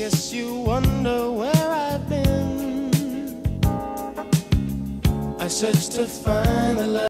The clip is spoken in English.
guess you wonder where I've been. I searched to find the love.